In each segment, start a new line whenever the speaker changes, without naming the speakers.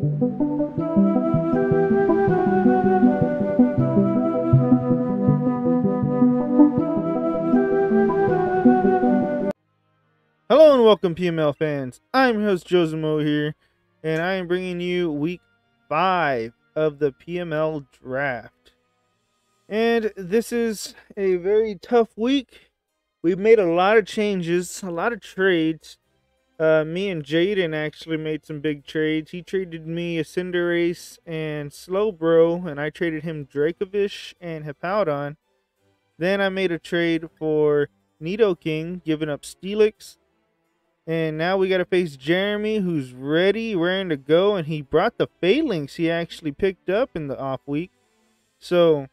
Hello and welcome, PML fans. I'm your host Josimo here, and I am bringing you week five of the PML draft. And this is a very tough week. We've made a lot of changes, a lot of trades. Uh, me and Jaden actually made some big trades. He traded me a Cinderace and Slowbro, and I traded him Dracovish and Hippowdon. Then I made a trade for Nidoking, giving up Steelix. And now we got to face Jeremy, who's ready, raring to go. And he brought the Falinks he actually picked up in the off week. So,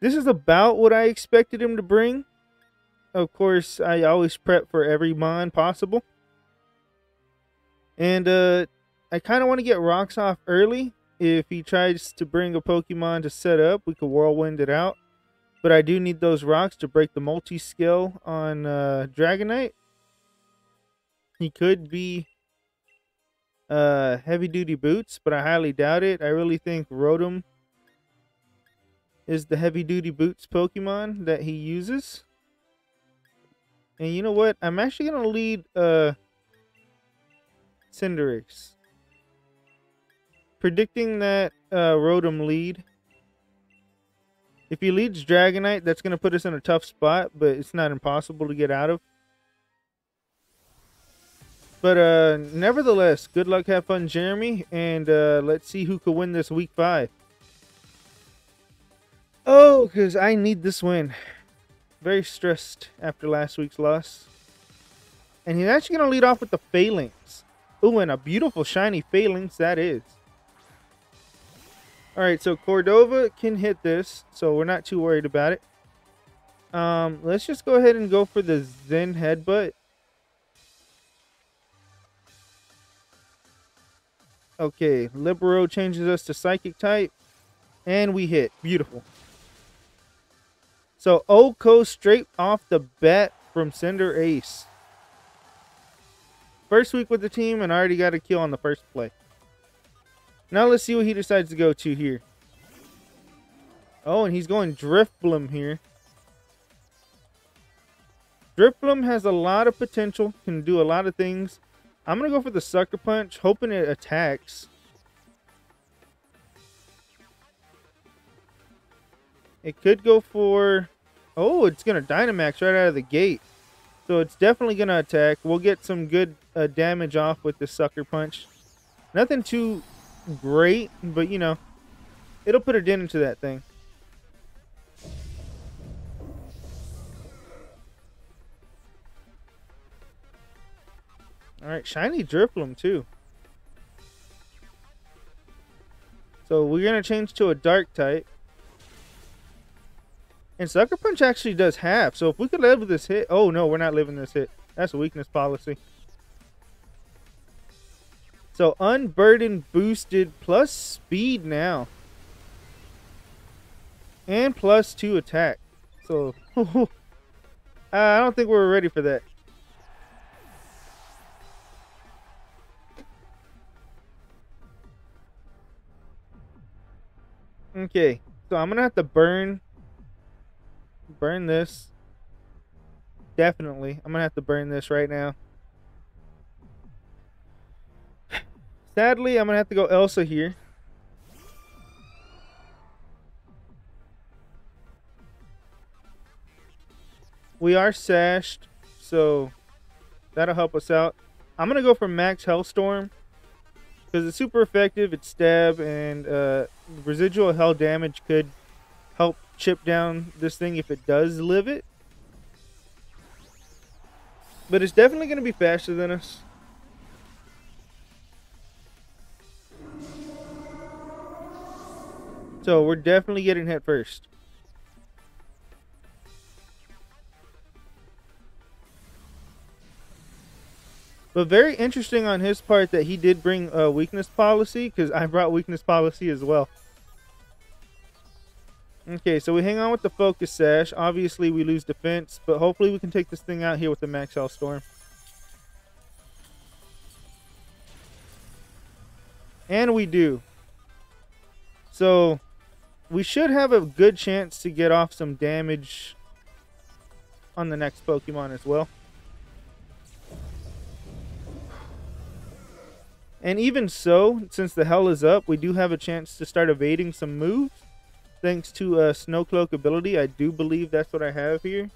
this is about what I expected him to bring. Of course, I always prep for every Mon possible. And uh, I kind of want to get Rocks off early. If he tries to bring a Pokemon to set up, we could Whirlwind it out. But I do need those rocks to break the multi-scale on uh, Dragonite. He could be uh, heavy-duty boots, but I highly doubt it. I really think Rotom is the heavy-duty boots Pokemon that he uses. And you know what? I'm actually going to lead uh, Cinderace. Predicting that uh, Rotom lead if he leads Dragonite, that's going to put us in a tough spot, but it's not impossible to get out of. But uh, nevertheless, good luck, have fun, Jeremy, and uh, let's see who could win this week five. Oh, because I need this win. Very stressed after last week's loss. And he's actually going to lead off with the Falinks. Ooh, and a beautiful shiny Falinks that is. Alright, so Cordova can hit this, so we're not too worried about it. Um, let's just go ahead and go for the Zen Headbutt. Okay, Libero changes us to Psychic type. And we hit. Beautiful. So OHKO straight off the bat from Cinderace. First week with the team and I already got a kill on the first play. Now let's see what he decides to go to here. Oh, and he's going Drifblim here. Drifblim has a lot of potential, can do a lot of things. I'm going to go for the Sucker Punch, hoping it attacks. It could go for... Oh, it's going to Dynamax right out of the gate. So it's definitely going to attack. We'll get some good uh, damage off with the Sucker Punch. Nothing too great, but you know, it'll put a dent into that thing. Alright, shiny Drifblim too. So we're going to change to a dark type. And Sucker Punch actually does half. So if we could live with this hit. Oh no, we're not living this hit. That's a weakness policy. So unburdened boosted plus speed now. And plus two attack. So I don't think we're ready for that. Okay, so I'm gonna have to burn burn this. Definitely. I'm gonna have to burn this right now. Sadly, I'm going to have to go Elsa here. We are sashed, so that'll help us out. I'm going to go for Max Hailstorm because it's super effective. It's stab and uh, residual hail damage could help chip down this thing if it does live it. But it's definitely going to be faster than us. So we're definitely getting hit first. But very interesting on his part that he did bring a weakness policy because I brought weakness policy as well. Okay, so we hang on with the focus sash. Obviously, we lose defense, but hopefully we can take this thing out here with the Max Storm. And we do. So, we should have a good chance to get off some damage on the next Pokemon as well. And even so, since the hail is up, we do have a chance to start evading some moves. Thanks to a uh, Snow Cloak ability. I do believe that's what I have here.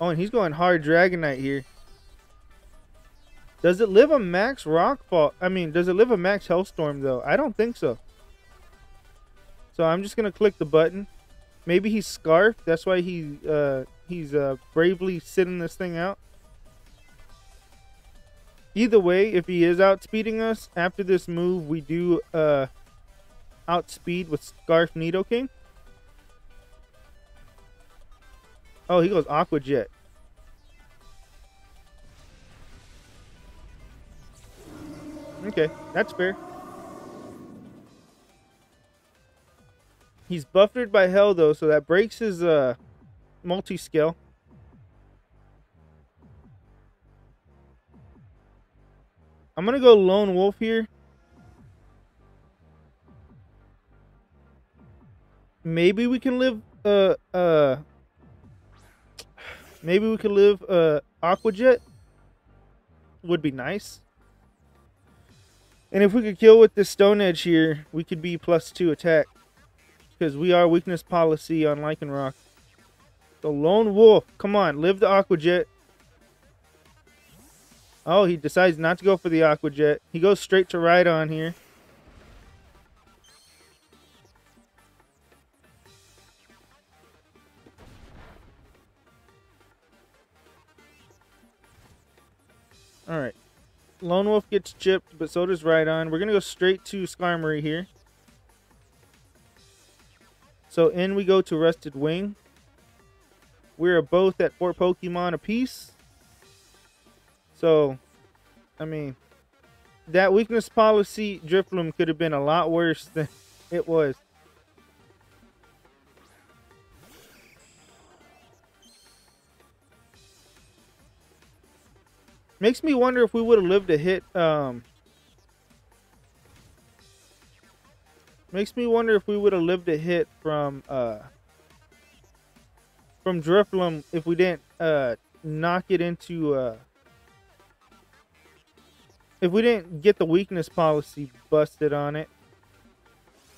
Oh, and he's going hard Dragonite here. Does it live a max Rockfall? I mean, does it live a max Hailstorm, though? I don't think so. So I'm just going to click the button. Maybe he's Scarfed. That's why he uh, he's uh, bravely sitting this thing out. Either way, if he is outspeeding us, after this move, we do uh, outspeed with Scarf Nidoking. Oh, he goes Aqua Jet. Okay, that's fair. He's buffered by hail though, so that breaks his uh multi-scale. I'm gonna go lone wolf here. Maybe we can live uh uh maybe we could live uh aqua jet would be nice. And if we could kill with this stone edge here, we could be plus two attack. Because we are weakness policy on Lycanroc. The lone wolf. Come on, live the aqua jet. Oh, he decides not to go for the aqua jet. He goes straight to Rhydon here. Alright. Lone Wolf gets chipped, but so does Rhydon. We're going to go straight to Skarmory here. So in we go to Rusted Wing. We're both at four Pokemon apiece. So, I mean, that weakness policy Drifloon could have been a lot worse than it was. Makes me wonder if we would have lived to hit. Um, makes me wonder if we would have lived a hit from uh, from Drifloon if we didn't uh, knock it into. Uh, if we didn't get the weakness policy busted on it.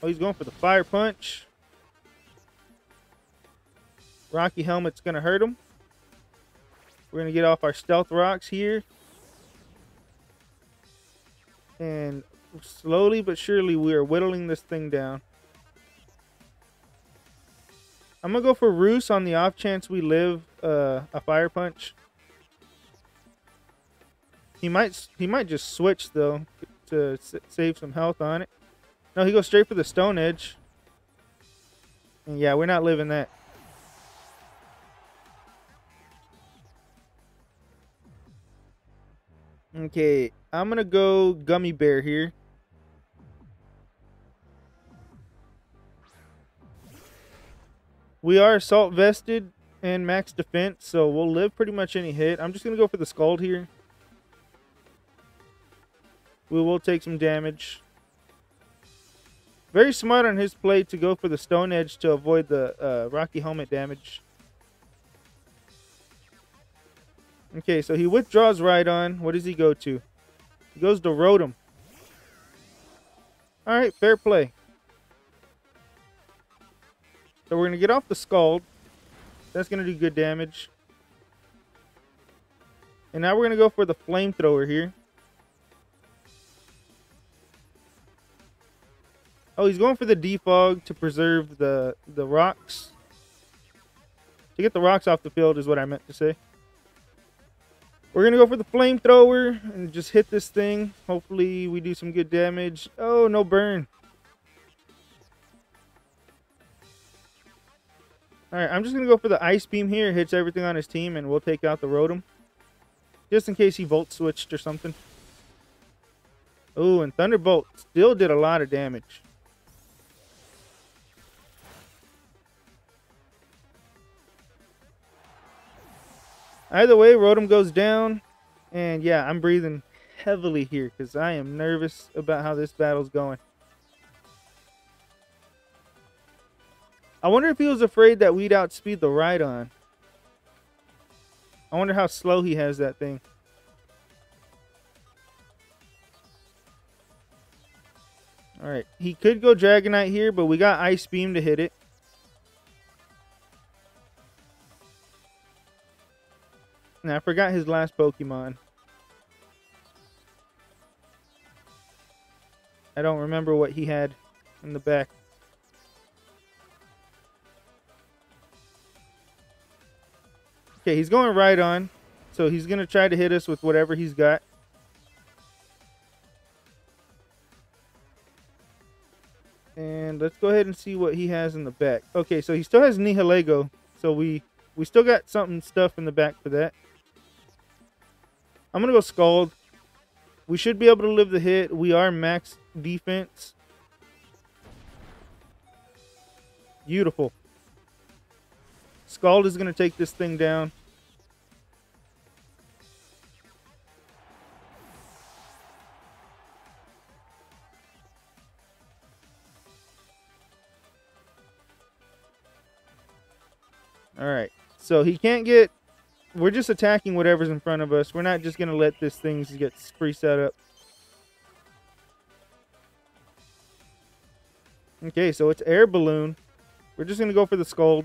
Oh, he's going for the fire punch. Rocky Helmet's going to hurt him. We're going to get off our stealth rocks here. And slowly but surely we are whittling this thing down. I'm going to go for Roost on the off chance we live uh, a Fire Punch. He might he might just switch though to save some health on it. No, he goes straight for the Stone Edge. And yeah, we're not living that. Okay, I'm gonna go Gummy Bear here. We are assault vested and max defense, so we'll live pretty much any hit. I'm just gonna go for the Scald here. We will take some damage. Very smart on his play to go for the Stone Edge to avoid the uh, Rocky Helmet damage. Okay, so he withdraws Rhydon. What does he go to? He goes to Rotom. Alright, fair play. So we're going to get off the Scald. That's going to do good damage. And now we're going to go for the Flamethrower here. Oh, he's going for the defog to preserve the, the rocks. To get the rocks off the field is what I meant to say. We're going to go for the flamethrower and just hit this thing. Hopefully we do some good damage. Oh, no burn. Alright, I'm just going to go for the Ice Beam here. Hits everything on his team and we'll take out the Rotom. Just in case he Volt switched or something. Oh, and Thunderbolt still did a lot of damage. Either way, Rotom goes down. And yeah, I'm breathing heavily here because I am nervous about how this battle's going. I wonder if he was afraid that we'd outspeed the Rhydon. I wonder how slow he has that thing. Alright, he could go Dragonite here, but we got Ice Beam to hit it. And I forgot his last Pokemon. I don't remember what he had in the back. Okay, he's going right on. So he's going to try to hit us with whatever he's got. And let's go ahead and see what he has in the back. Okay, so he still has Nihilego. So we we still got something stuff in the back for that. I'm going to go Scald. We should be able to live the hit. We are max defense. Beautiful. Scald is going to take this thing down. Alright. So he can't get... We're just attacking whatever's in front of us. We're not just going to let this thing get free set up. Okay, so it's air balloon. We're just going to go for the Scald.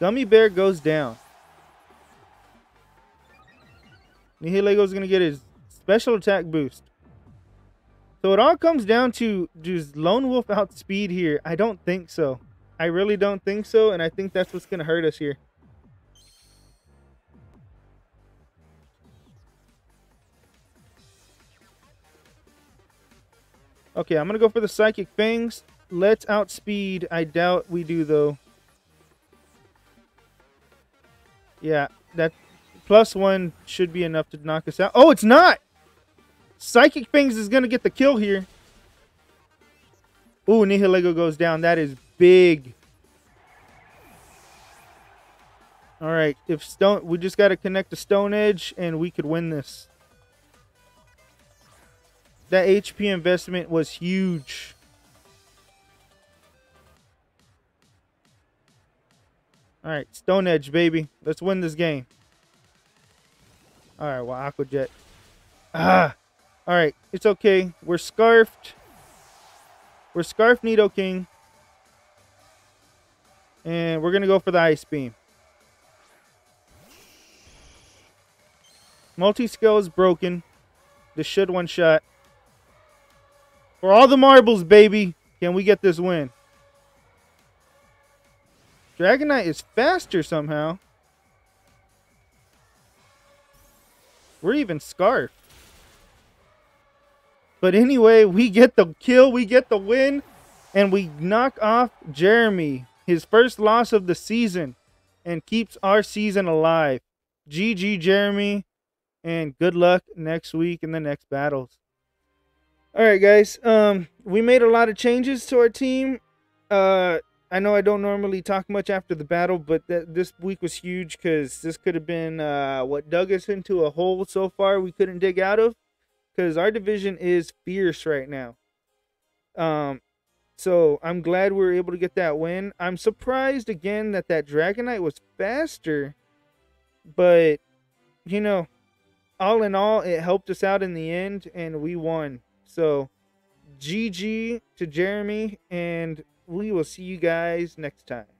Gummy Bear goes down. Nihilego's going to get his special attack boost. So it all comes down to does Lone Wolf outspeed here? I don't think so. I really don't think so, and I think that's what's going to hurt us here. Okay, I'm going to go for the Psychic Fangs. Let's outspeed. I doubt we do, though. Yeah, that plus one should be enough to knock us out. Oh, it's not! Psychic Fangs is going to get the kill here. Ooh, Nihilego goes down. That is big. All right, if Stone, we just got to connect the Stone Edge, and we could win this. That HP investment was huge. All right, Stone Edge, baby. Let's win this game. All right, well, Aqua Jet. Ah. All right, it's okay. We're scarfed. We're scarfed Nidoking. And we're going to go for the Ice Beam. Multi-scale is broken. This should one-shot. For all the marbles, baby. Can we get this win? Dragonite is faster somehow. We're even scarfed. But anyway, we get the kill, we get the win, and we knock off Jeremy, his first loss of the season, and keeps our season alive. GG, Jeremy, and good luck next week in the next battles. All right, guys. Um, we made a lot of changes to our team. Uh, I know I don't normally talk much after the battle, but th- this week was huge because this could have been uh, what dug us into a hole so far we couldn't dig out of. Because our division is fierce right now. Um, so I'm glad we were able to get that win. I'm surprised again that that Dragonite was faster, but you know, all in all, it helped us out in the end, and we won. So, GG to Jeremy, and we will see you guys next time.